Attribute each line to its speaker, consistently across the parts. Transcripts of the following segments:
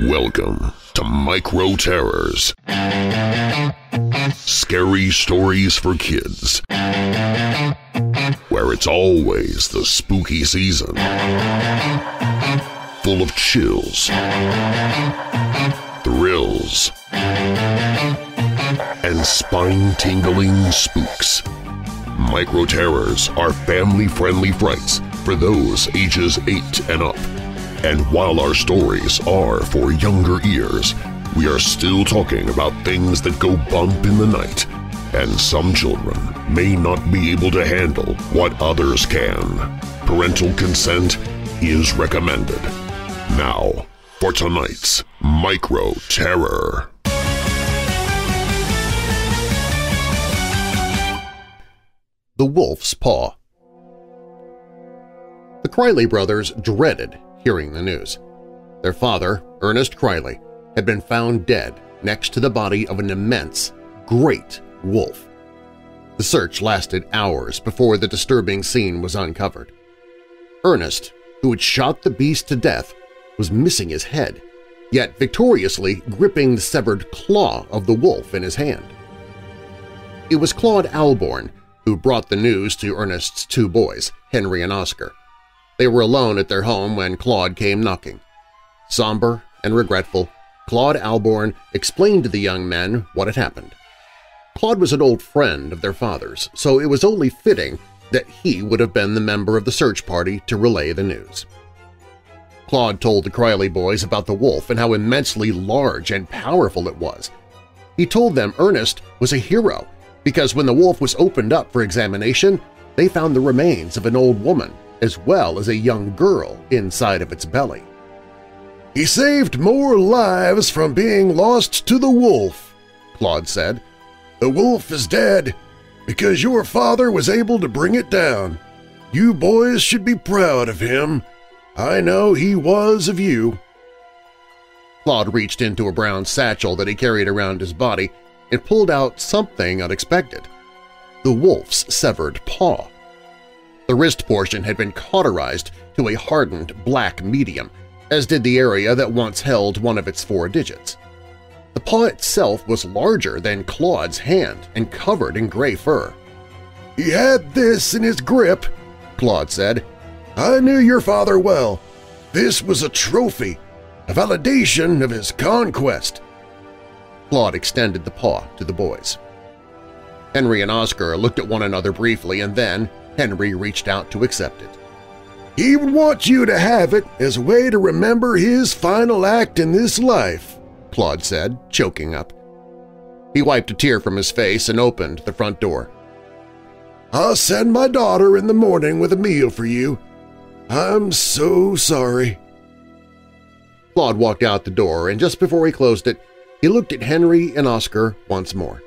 Speaker 1: Welcome to Micro Terrors. Scary stories for kids. Where it's always the spooky season. Full of chills, thrills, and spine-tingling spooks. Micro Terrors are family-friendly frights for those ages 8 and up. And while our stories are for younger ears, we are still talking about things that go bump in the night, and some children may not be able to handle what others can. Parental consent is recommended. Now, for tonight's Micro Terror.
Speaker 2: The Wolf's Paw The Criley brothers dreaded hearing the news. Their father, Ernest Criley, had been found dead next to the body of an immense, great wolf. The search lasted hours before the disturbing scene was uncovered. Ernest, who had shot the beast to death, was missing his head, yet victoriously gripping the severed claw of the wolf in his hand. It was Claude Alborn who brought the news to Ernest's two boys, Henry and Oscar. They were alone at their home when Claude came knocking. Somber and regretful, Claude Alborn explained to the young men what had happened. Claude was an old friend of their father's, so it was only fitting that he would have been the member of the search party to relay the news. Claude told the Criley boys about the wolf and how immensely large and powerful it was. He told them Ernest was a hero because when the wolf was opened up for examination, they found the remains of an old woman as well as a young girl inside of its belly.
Speaker 3: He saved more lives from being lost to the wolf, Claude said. The wolf is dead because your father was able to bring it down. You boys should be proud of him. I know he was of you.
Speaker 2: Claude reached into a brown satchel that he carried around his body and pulled out something unexpected – the wolf's severed paw. The wrist portion had been cauterized to a hardened black medium, as did the area that once held one of its four digits. The paw itself was larger than Claude's hand and covered in gray fur.
Speaker 3: He had this in his grip, Claude said. I knew your father well. This was a trophy, a validation of his conquest.
Speaker 2: Claude extended the paw to the boys. Henry and Oscar looked at one another briefly and then, Henry reached out to accept it.
Speaker 3: He would want you to have it as a way to remember his final act in this life, Claude said, choking up.
Speaker 2: He wiped a tear from his face and opened the front door.
Speaker 3: I'll send my daughter in the morning with a meal for you. I'm so sorry.
Speaker 2: Claude walked out the door, and just before he closed it, he looked at Henry and Oscar once more.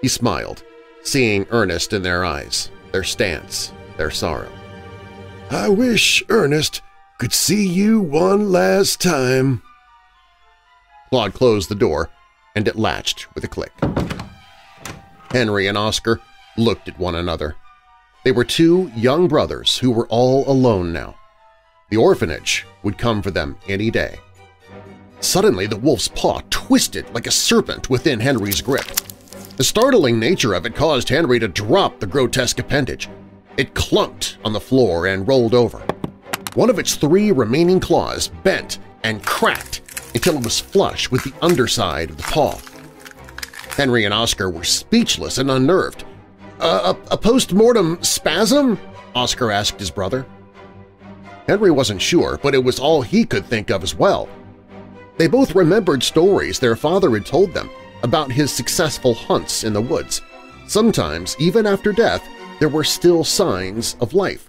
Speaker 2: He smiled, seeing Ernest in their eyes their stance, their sorrow.
Speaker 3: I wish Ernest could see you one last time.
Speaker 2: Claude closed the door, and it latched with a click. Henry and Oscar looked at one another. They were two young brothers who were all alone now. The orphanage would come for them any day. Suddenly, the wolf's paw twisted like a serpent within Henry's grip. The startling nature of it caused Henry to drop the grotesque appendage. It clunked on the floor and rolled over. One of its three remaining claws bent and cracked until it was flush with the underside of the paw. Henry and Oscar were speechless and unnerved. a, a post-mortem spasm? Oscar asked his brother. Henry wasn't sure, but it was all he could think of as well. They both remembered stories their father had told them about his successful hunts in the woods. Sometimes, even after death, there were still signs of life.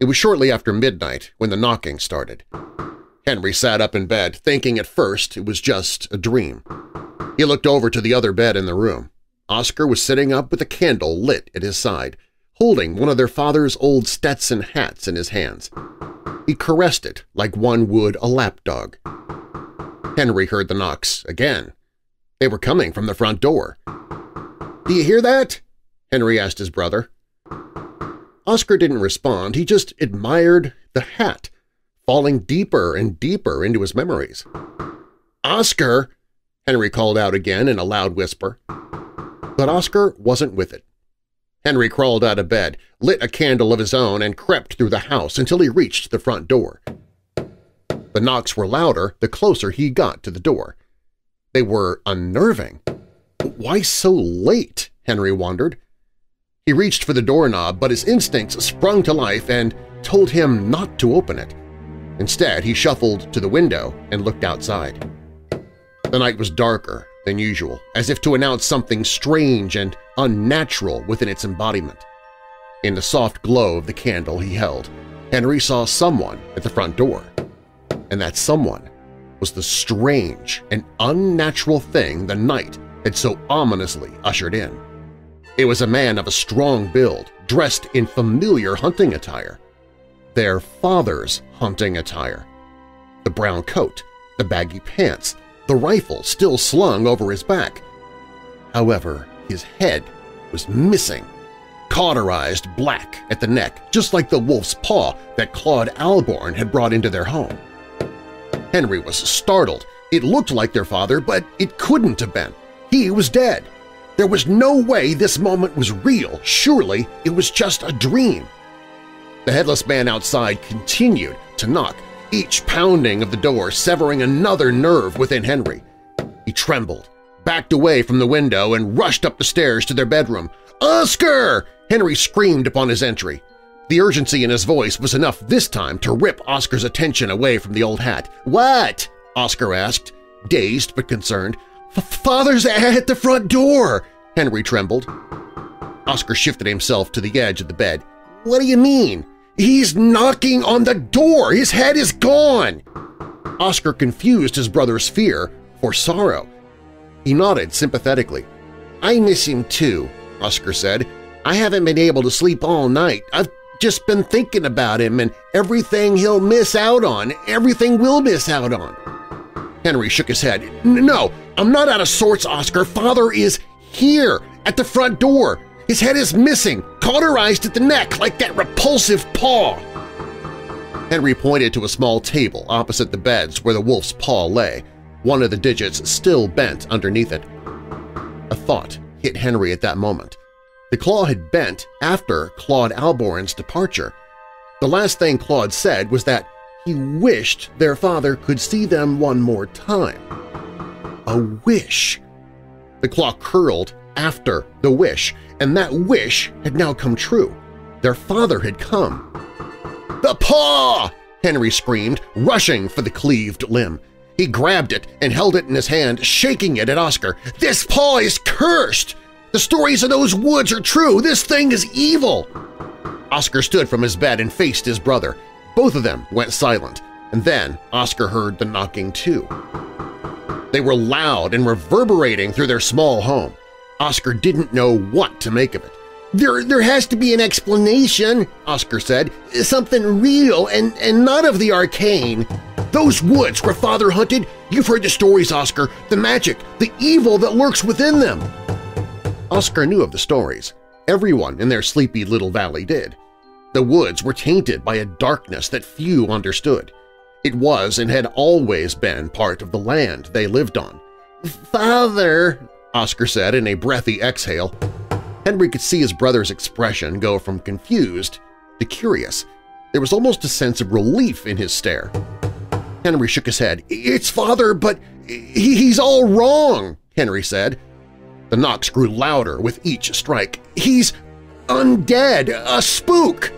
Speaker 2: It was shortly after midnight when the knocking started. Henry sat up in bed, thinking at first it was just a dream. He looked over to the other bed in the room. Oscar was sitting up with a candle lit at his side, holding one of their father's old Stetson hats in his hands. He caressed it like one would a lapdog. Henry heard the knocks again. They were coming from the front door. "'Do you hear that?' Henry asked his brother. Oscar didn't respond, he just admired the hat, falling deeper and deeper into his memories. "'Oscar!' Henry called out again in a loud whisper. But Oscar wasn't with it. Henry crawled out of bed, lit a candle of his own, and crept through the house until he reached the front door. The knocks were louder the closer he got to the door. They were unnerving. Why so late? Henry wondered. He reached for the doorknob, but his instincts sprung to life and told him not to open it. Instead, he shuffled to the window and looked outside. The night was darker than usual, as if to announce something strange and unnatural within its embodiment. In the soft glow of the candle he held, Henry saw someone at the front door. And that someone was the strange and unnatural thing the night had so ominously ushered in. It was a man of a strong build, dressed in familiar hunting attire. Their father's hunting attire. The brown coat, the baggy pants, the rifle still slung over his back. However, his head was missing, cauterized black at the neck, just like the wolf's paw that Claude Alborn had brought into their home. Henry was startled. It looked like their father, but it couldn't have been. He was dead. There was no way this moment was real. Surely it was just a dream. The headless man outside continued to knock, each pounding of the door severing another nerve within Henry. He trembled, backed away from the window, and rushed up the stairs to their bedroom. "'Oscar!' Henry screamed upon his entry. The urgency in his voice was enough this time to rip Oscar's attention away from the old hat. "'What?' Oscar asked, dazed but concerned. "'Father's at the front door!' Henry trembled. Oscar shifted himself to the edge of the bed. "'What do you mean? He's knocking on the door! His head is gone!' Oscar confused his brother's fear for sorrow. He nodded sympathetically. "'I miss him too,' Oscar said. "'I haven't been able to sleep all night. I've just been thinking about him and everything he'll miss out on, everything we'll miss out on.' Henry shook his head. "'No, I'm not out of sorts, Oscar. Father is here, at the front door. His head is missing, cauterized at the neck like that repulsive paw. Henry pointed to a small table opposite the beds where the wolf's paw lay, one of the digits still bent underneath it. A thought hit Henry at that moment. The claw had bent after Claude Alborn's departure. The last thing Claude said was that he wished their father could see them one more time. A wish! The claw curled after the wish, and that wish had now come true. Their father had come. "'The paw!' Henry screamed, rushing for the cleaved limb. He grabbed it and held it in his hand, shaking it at Oscar. "'This paw is cursed! The stories of those woods are true! This thing is evil!' Oscar stood from his bed and faced his brother. Both of them went silent, and then Oscar heard the knocking too. They were loud and reverberating through their small home. Oscar didn't know what to make of it. There, there has to be an explanation, Oscar said, something real and, and not of the arcane. Those woods where Father hunted, you've heard the stories, Oscar, the magic, the evil that lurks within them. Oscar knew of the stories. Everyone in their sleepy little valley did. The woods were tainted by a darkness that few understood. It was and had always been part of the land they lived on. "'Father!' Oscar said in a breathy exhale. Henry could see his brother's expression go from confused to curious. There was almost a sense of relief in his stare. Henry shook his head. "'It's father, but he's all wrong,' Henry said. The knocks grew louder with each strike. "'He's undead, a spook!'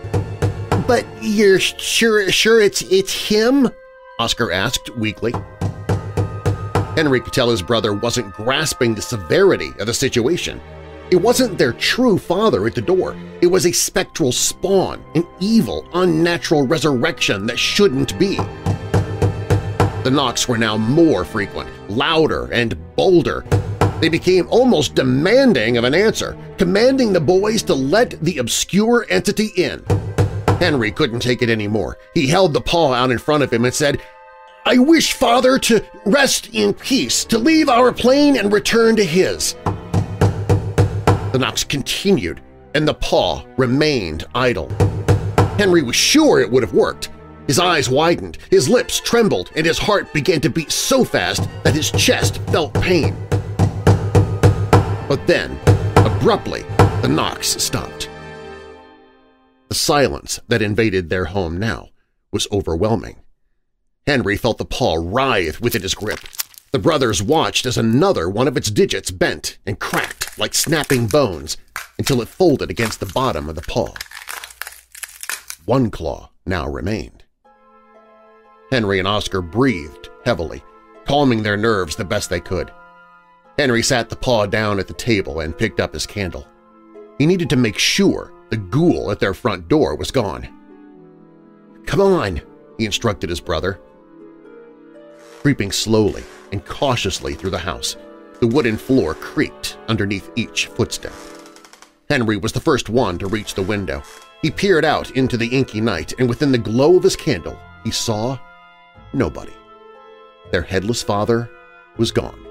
Speaker 2: "'But you're sure, sure it's, it's him?' Oscar asked weakly. Henry could tell his brother wasn't grasping the severity of the situation. It wasn't their true father at the door. It was a spectral spawn, an evil, unnatural resurrection that shouldn't be. The knocks were now more frequent, louder, and bolder. They became almost demanding of an answer, commanding the boys to let the obscure entity in. Henry couldn't take it anymore. He held the paw out in front of him and said, I wish Father to rest in peace, to leave our plane and return to his. The knocks continued, and the paw remained idle. Henry was sure it would have worked. His eyes widened, his lips trembled, and his heart began to beat so fast that his chest felt pain. But then, abruptly, the knocks stopped. The silence that invaded their home now was overwhelming. Henry felt the paw writhe within his grip. The brothers watched as another one of its digits bent and cracked like snapping bones until it folded against the bottom of the paw. One claw now remained. Henry and Oscar breathed heavily, calming their nerves the best they could. Henry sat the paw down at the table and picked up his candle. He needed to make sure the ghoul at their front door was gone. "'Come on,' he instructed his brother. Creeping slowly and cautiously through the house, the wooden floor creaked underneath each footstep. Henry was the first one to reach the window. He peered out into the inky night, and within the glow of his candle he saw nobody. Their headless father was gone,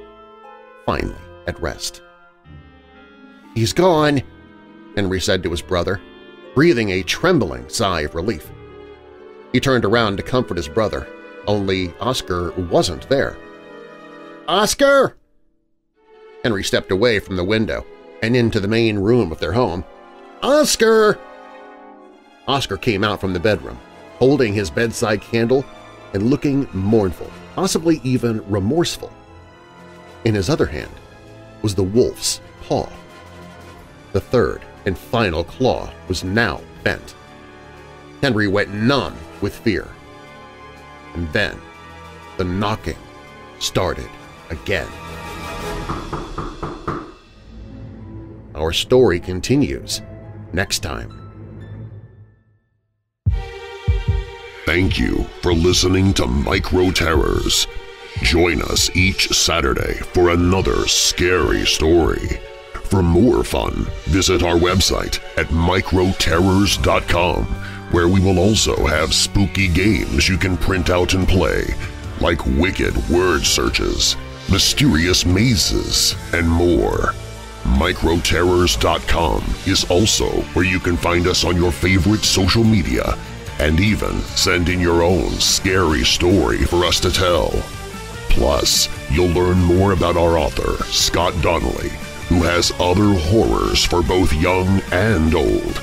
Speaker 2: finally at rest. "'He's gone,' Henry said to his brother, breathing a trembling sigh of relief. He turned around to comfort his brother, only Oscar wasn't there. "'Oscar!' Henry stepped away from the window and into the main room of their home. "'Oscar!' Oscar came out from the bedroom, holding his bedside candle and looking mournful, possibly even remorseful. In his other hand was the wolf's paw. The third and final claw was now bent. Henry went numb with fear. And then the knocking started again. Our story continues next time.
Speaker 1: Thank you for listening to Micro Terrors. Join us each Saturday for another scary story. For more fun, visit our website at microterrors.com, where we will also have spooky games you can print out and play, like wicked word searches, mysterious mazes, and more. Microterrors.com is also where you can find us on your favorite social media and even send in your own scary story for us to tell. Plus, you'll learn more about our author, Scott Donnelly, who has other horrors for both young and old.